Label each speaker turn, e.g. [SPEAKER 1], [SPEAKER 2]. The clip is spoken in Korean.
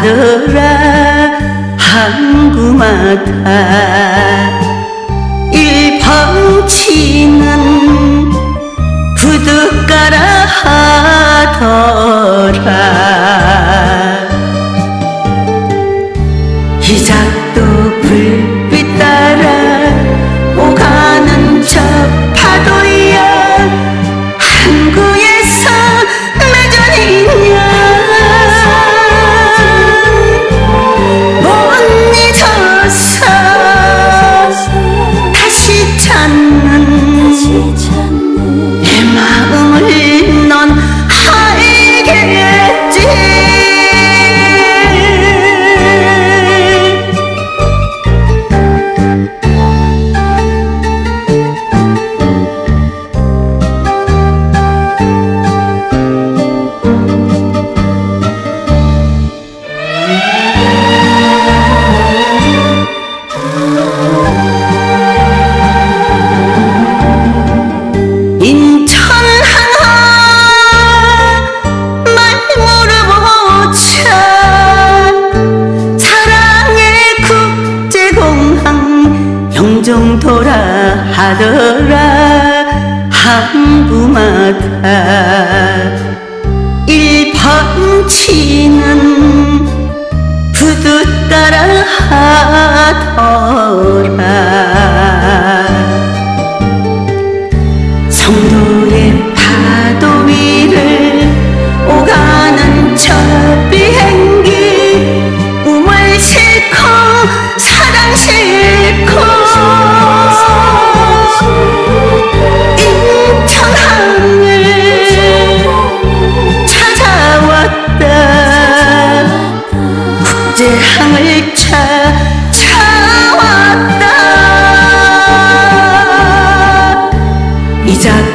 [SPEAKER 1] 하더라 한구마다 하더라. 한구 마다, 일번치는 부두 따라 하더라. 세상을 찾아왔다. 이자